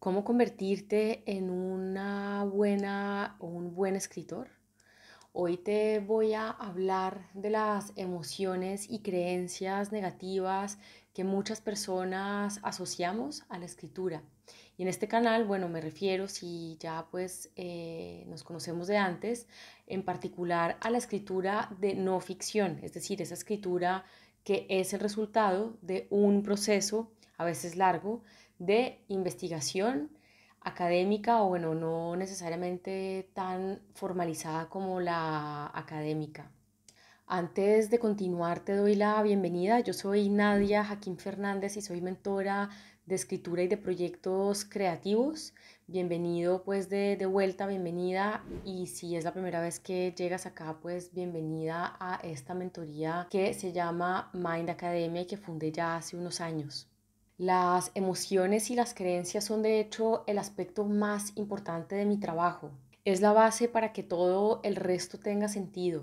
¿Cómo convertirte en una buena o un buen escritor? Hoy te voy a hablar de las emociones y creencias negativas que muchas personas asociamos a la escritura. Y en este canal, bueno, me refiero, si ya pues eh, nos conocemos de antes, en particular a la escritura de no ficción, es decir, esa escritura que es el resultado de un proceso, a veces largo, de investigación académica o bueno, no necesariamente tan formalizada como la académica. Antes de continuar, te doy la bienvenida. Yo soy Nadia Jaquín Fernández y soy mentora de escritura y de proyectos creativos. Bienvenido pues de, de, vuelta, bienvenida. Y si es la primera vez que llegas acá, pues bienvenida a esta mentoría que se llama Mind Academia que fundé ya hace unos años. Las emociones y las creencias son de hecho el aspecto más importante de mi trabajo. Es la base para que todo el resto tenga sentido.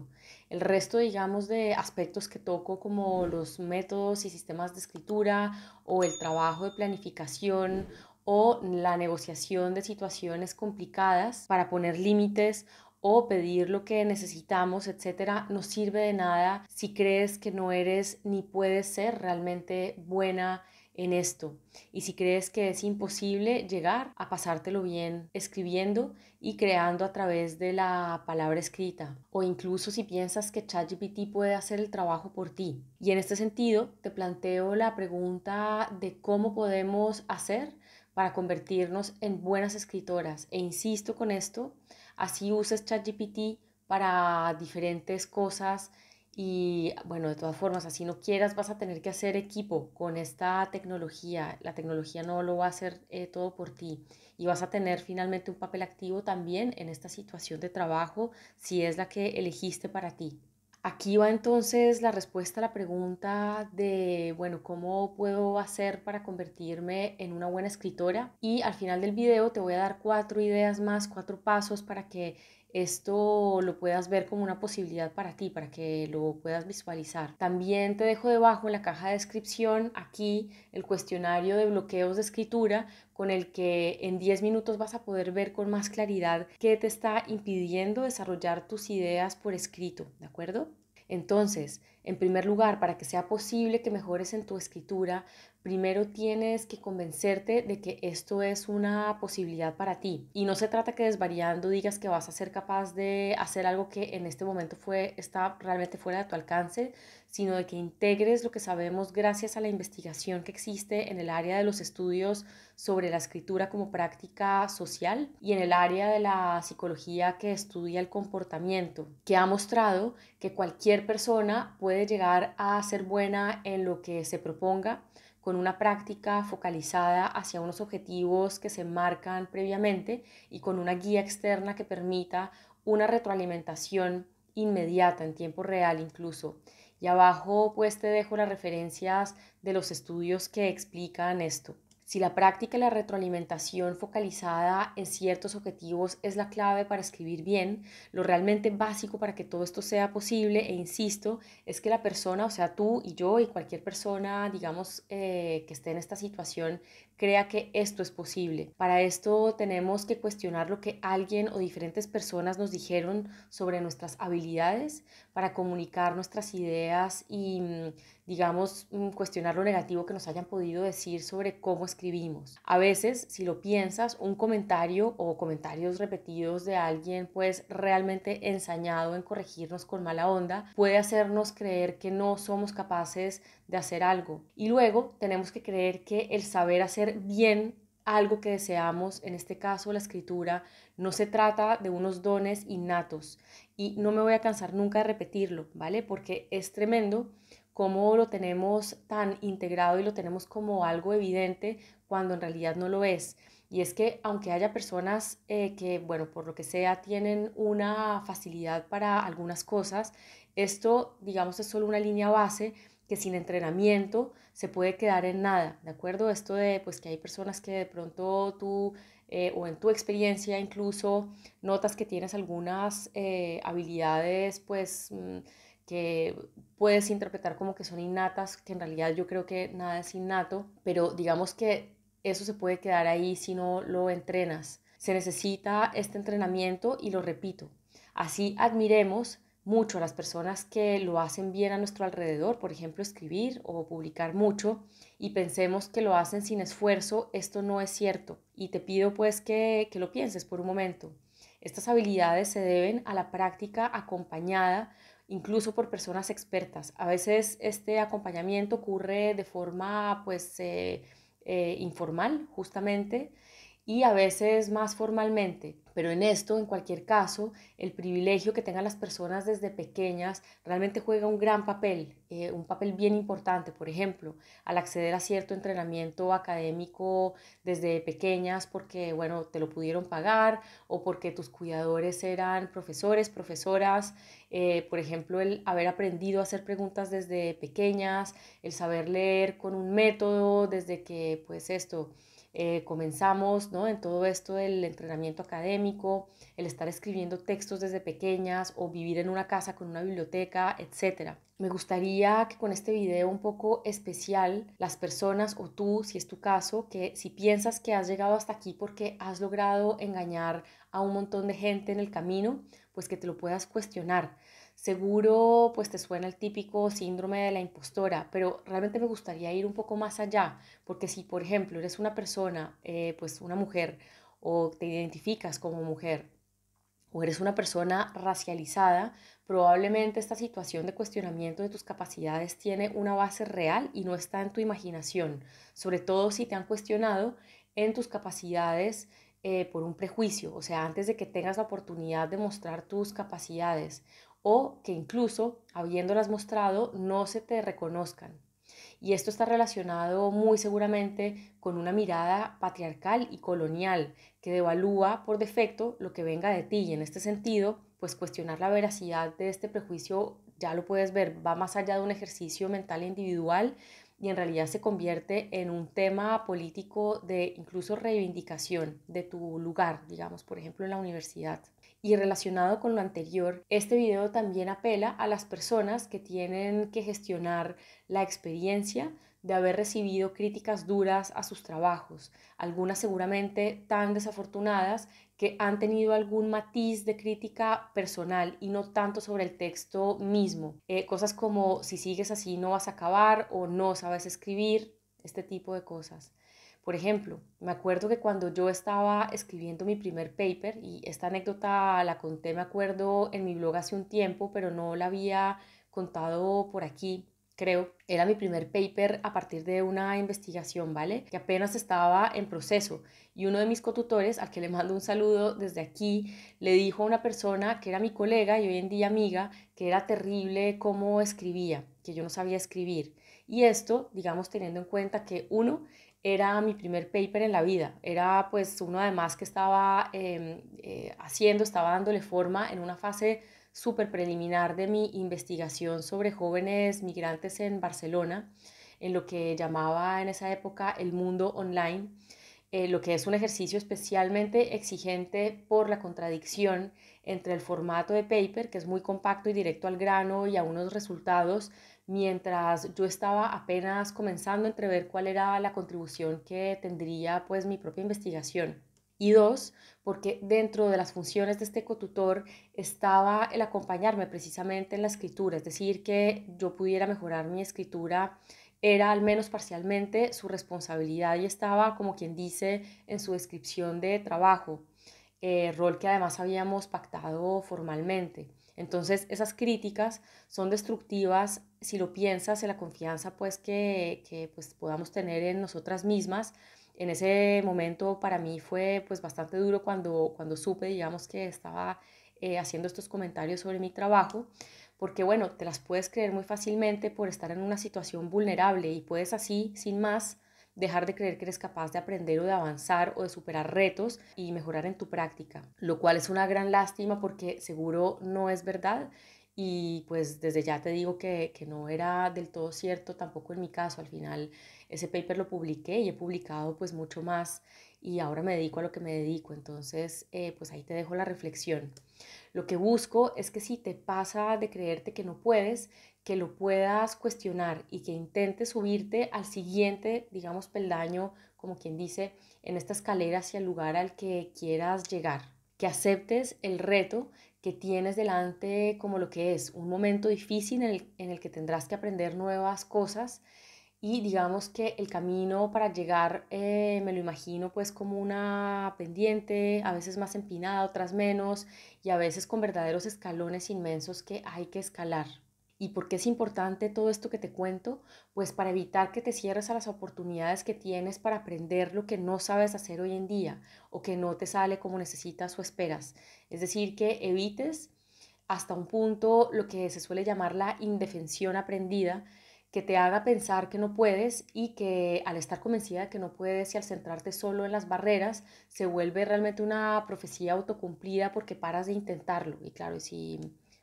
El resto, digamos, de aspectos que toco como los métodos y sistemas de escritura o el trabajo de planificación o la negociación de situaciones complicadas para poner límites o pedir lo que necesitamos, etcétera, no sirve de nada si crees que no eres ni puedes ser realmente buena en esto. Y si crees que es imposible llegar a pasártelo bien escribiendo y creando a través de la palabra escrita, o incluso si piensas que ChatGPT puede hacer el trabajo por ti. Y en este sentido, te planteo la pregunta de cómo podemos hacer para convertirnos en buenas escritoras. E insisto con esto, así uses ChatGPT para diferentes cosas y bueno, de todas formas, así no quieras, vas a tener que hacer equipo con esta tecnología. La tecnología no lo va a hacer eh, todo por ti. Y vas a tener finalmente un papel activo también en esta situación de trabajo si es la que elegiste para ti. Aquí va entonces la respuesta a la pregunta de, bueno, ¿cómo puedo hacer para convertirme en una buena escritora? Y al final del video te voy a dar cuatro ideas más, cuatro pasos para que esto lo puedas ver como una posibilidad para ti, para que lo puedas visualizar. También te dejo debajo en la caja de descripción aquí el cuestionario de bloqueos de escritura con el que en 10 minutos vas a poder ver con más claridad qué te está impidiendo desarrollar tus ideas por escrito, ¿de acuerdo? Entonces, en primer lugar, para que sea posible que mejores en tu escritura, primero tienes que convencerte de que esto es una posibilidad para ti. Y no se trata que desvariando digas que vas a ser capaz de hacer algo que en este momento fue, está realmente fuera de tu alcance, sino de que integres lo que sabemos gracias a la investigación que existe en el área de los estudios sobre la escritura como práctica social y en el área de la psicología que estudia el comportamiento, que ha mostrado que cualquier persona puede llegar a ser buena en lo que se proponga con una práctica focalizada hacia unos objetivos que se marcan previamente y con una guía externa que permita una retroalimentación inmediata, en tiempo real incluso. Y abajo pues te dejo las referencias de los estudios que explican esto. Si la práctica y la retroalimentación focalizada en ciertos objetivos es la clave para escribir bien, lo realmente básico para que todo esto sea posible, e insisto, es que la persona, o sea, tú y yo y cualquier persona, digamos, eh, que esté en esta situación, crea que esto es posible. Para esto tenemos que cuestionar lo que alguien o diferentes personas nos dijeron sobre nuestras habilidades para comunicar nuestras ideas y mm, digamos, mm, cuestionar lo negativo que nos hayan podido decir sobre cómo escribimos. A veces, si lo piensas, un comentario o comentarios repetidos de alguien, pues realmente ensañado en corregirnos con mala onda, puede hacernos creer que no somos capaces de hacer algo. Y luego tenemos que creer que el saber hacer bien algo que deseamos, en este caso la escritura, no se trata de unos dones innatos. Y no me voy a cansar nunca de repetirlo, ¿vale? Porque es tremendo cómo lo tenemos tan integrado y lo tenemos como algo evidente cuando en realidad no lo es. Y es que aunque haya personas eh, que, bueno, por lo que sea, tienen una facilidad para algunas cosas, esto, digamos, es solo una línea base que sin entrenamiento se puede quedar en nada, ¿de acuerdo? Esto de, pues, que hay personas que de pronto tú eh, o en tu experiencia incluso notas que tienes algunas eh, habilidades, pues, mm, que puedes interpretar como que son innatas, que en realidad yo creo que nada es innato, pero digamos que eso se puede quedar ahí si no lo entrenas. Se necesita este entrenamiento y lo repito. Así admiremos mucho a las personas que lo hacen bien a nuestro alrededor, por ejemplo, escribir o publicar mucho, y pensemos que lo hacen sin esfuerzo, esto no es cierto. Y te pido pues que, que lo pienses por un momento. Estas habilidades se deben a la práctica acompañada incluso por personas expertas. A veces este acompañamiento ocurre de forma pues eh, eh, informal justamente y a veces más formalmente. Pero en esto, en cualquier caso, el privilegio que tengan las personas desde pequeñas realmente juega un gran papel, eh, un papel bien importante. Por ejemplo, al acceder a cierto entrenamiento académico desde pequeñas porque, bueno, te lo pudieron pagar o porque tus cuidadores eran profesores, profesoras. Eh, por ejemplo, el haber aprendido a hacer preguntas desde pequeñas, el saber leer con un método desde que, pues esto, eh, comenzamos ¿no? en todo esto del entrenamiento académico, el estar escribiendo textos desde pequeñas o vivir en una casa con una biblioteca, etc. Me gustaría que con este video un poco especial, las personas o tú, si es tu caso, que si piensas que has llegado hasta aquí porque has logrado engañar a un montón de gente en el camino, pues que te lo puedas cuestionar Seguro pues te suena el típico síndrome de la impostora, pero realmente me gustaría ir un poco más allá, porque si por ejemplo eres una persona, eh, pues una mujer, o te identificas como mujer, o eres una persona racializada, probablemente esta situación de cuestionamiento de tus capacidades tiene una base real y no está en tu imaginación, sobre todo si te han cuestionado en tus capacidades eh, por un prejuicio, o sea, antes de que tengas la oportunidad de mostrar tus capacidades o que incluso, habiéndolas mostrado, no se te reconozcan. Y esto está relacionado muy seguramente con una mirada patriarcal y colonial que devalúa por defecto lo que venga de ti. Y en este sentido, pues cuestionar la veracidad de este prejuicio, ya lo puedes ver, va más allá de un ejercicio mental individual y en realidad se convierte en un tema político de incluso reivindicación de tu lugar, digamos, por ejemplo, en la universidad. Y relacionado con lo anterior, este video también apela a las personas que tienen que gestionar la experiencia de haber recibido críticas duras a sus trabajos, algunas seguramente tan desafortunadas que han tenido algún matiz de crítica personal y no tanto sobre el texto mismo. Eh, cosas como si sigues así no vas a acabar o no sabes escribir, este tipo de cosas. Por ejemplo, me acuerdo que cuando yo estaba escribiendo mi primer paper, y esta anécdota la conté, me acuerdo, en mi blog hace un tiempo, pero no la había contado por aquí, creo, era mi primer paper a partir de una investigación, ¿vale? Que apenas estaba en proceso. Y uno de mis cotutores, al que le mando un saludo desde aquí, le dijo a una persona que era mi colega y hoy en día amiga, que era terrible cómo escribía, que yo no sabía escribir. Y esto, digamos, teniendo en cuenta que uno, era mi primer paper en la vida. Era pues uno además que estaba em, eh, haciendo, estaba dándole forma en una fase súper preliminar de mi investigación sobre jóvenes migrantes en Barcelona, en lo que llamaba en esa época el mundo online, eh, lo que es un ejercicio especialmente exigente por la contradicción entre el formato de paper, que es muy compacto y directo al grano y a unos resultados mientras yo estaba apenas comenzando a entrever cuál era la contribución que tendría pues mi propia investigación. Y dos, porque dentro de las funciones de este cotutor estaba el acompañarme precisamente en la escritura, es decir, que yo pudiera mejorar mi escritura era al menos parcialmente su responsabilidad y estaba, como quien dice, en su descripción de trabajo, eh, rol que además habíamos pactado formalmente. Entonces, esas críticas son destructivas si lo piensas en la confianza pues que, que pues, podamos tener en nosotras mismas. En ese momento para mí fue pues bastante duro cuando, cuando supe, digamos, que estaba eh, haciendo estos comentarios sobre mi trabajo, porque bueno, te las puedes creer muy fácilmente por estar en una situación vulnerable y puedes así, sin más, dejar de creer que eres capaz de aprender o de avanzar o de superar retos y mejorar en tu práctica, lo cual es una gran lástima porque seguro no es verdad y pues desde ya te digo que, que, no era del todo cierto tampoco en mi caso. Al final ese paper lo publiqué y he publicado pues mucho más y ahora me dedico a lo que me dedico. Entonces eh, pues ahí te dejo la reflexión. Lo que busco es que si te pasa de creerte que no puedes, que lo puedas cuestionar y que intentes subirte al siguiente, digamos, peldaño, como quien dice, en esta escalera hacia el lugar al que quieras llegar. Que aceptes el reto que tienes delante como lo que es, un momento difícil en el, en el que tendrás que aprender nuevas cosas y digamos que el camino para llegar eh, me lo imagino pues como una pendiente, a veces más empinada, otras menos y a veces con verdaderos escalones inmensos que hay que escalar. ¿Y por qué es importante todo esto que te cuento? Pues para evitar que te cierres a las oportunidades que tienes para aprender lo que no sabes hacer hoy en día o que no te sale como necesitas o esperas. Es decir, que evites hasta un punto lo que se suele llamar la indefensión aprendida, que te haga pensar que no puedes y que al estar convencida de que no puedes y al centrarte solo en las barreras, se vuelve realmente una profecía autocumplida porque paras de intentarlo. Y claro, si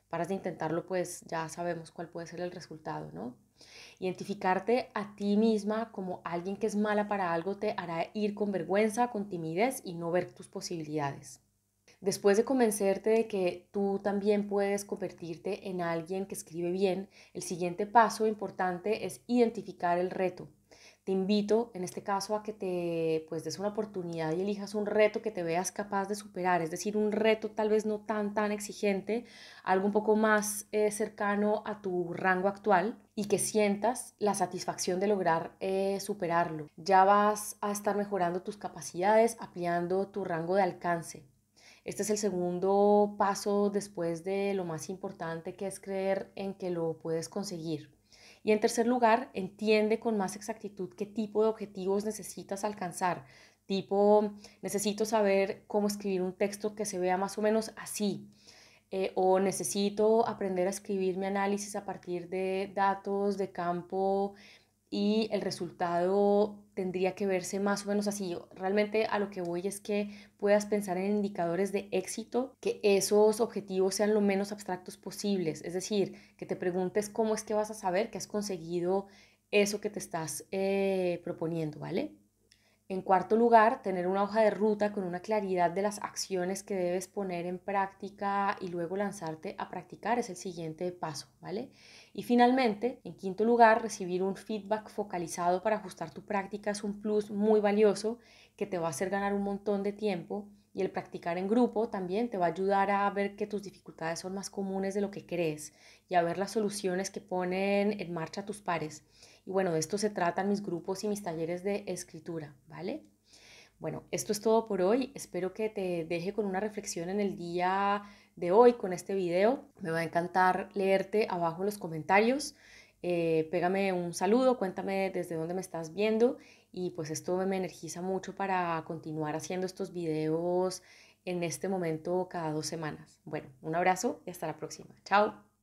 paras de intentarlo, pues ya sabemos cuál puede ser el resultado, ¿no? Identificarte a ti misma como alguien que es mala para algo te hará ir con vergüenza, con timidez y no ver tus posibilidades. Después de convencerte de que tú también puedes convertirte en alguien que escribe bien, el siguiente paso importante es identificar el reto. Te invito en este caso a que te pues des una oportunidad y elijas un reto que te veas capaz de superar, es decir, un reto tal vez no tan tan exigente, algo un poco más eh, cercano a tu rango actual y que sientas la satisfacción de lograr eh, superarlo. Ya vas a estar mejorando tus capacidades, ampliando tu rango de alcance. Este es el segundo paso después de lo más importante que es creer en que lo puedes conseguir. Y en tercer lugar, entiende con más exactitud qué tipo de objetivos necesitas alcanzar. Tipo, necesito saber cómo escribir un texto que se vea más o menos así. Eh, o necesito aprender a escribir mi análisis a partir de datos de campo y el resultado tendría que verse más o menos así. Realmente a lo que voy es que puedas pensar en indicadores de éxito, que esos objetivos sean lo menos abstractos posibles. Es decir, que te preguntes cómo es que vas a saber que has conseguido eso que te estás eh, proponiendo, ¿vale? En cuarto lugar, tener una hoja de ruta con una claridad de las acciones que debes poner en práctica y luego lanzarte a practicar es el siguiente paso, ¿vale? Y finalmente, en quinto lugar, recibir un feedback focalizado para ajustar tu práctica es un plus muy valioso que te va a hacer ganar un montón de tiempo y el practicar en grupo también te va a ayudar a ver que tus dificultades son más comunes de lo que crees y a ver las soluciones que ponen en marcha tus pares. Y bueno, de esto se tratan mis grupos y mis talleres de escritura, ¿vale? Bueno, esto es todo por hoy. Espero que te deje con una reflexión en el día de hoy con este video. Me va a encantar leerte abajo en los comentarios. Eh, pégame un saludo, cuéntame desde dónde me estás viendo y pues esto me energiza mucho para continuar haciendo estos videos en este momento cada dos semanas. Bueno, un abrazo y hasta la próxima. Chao.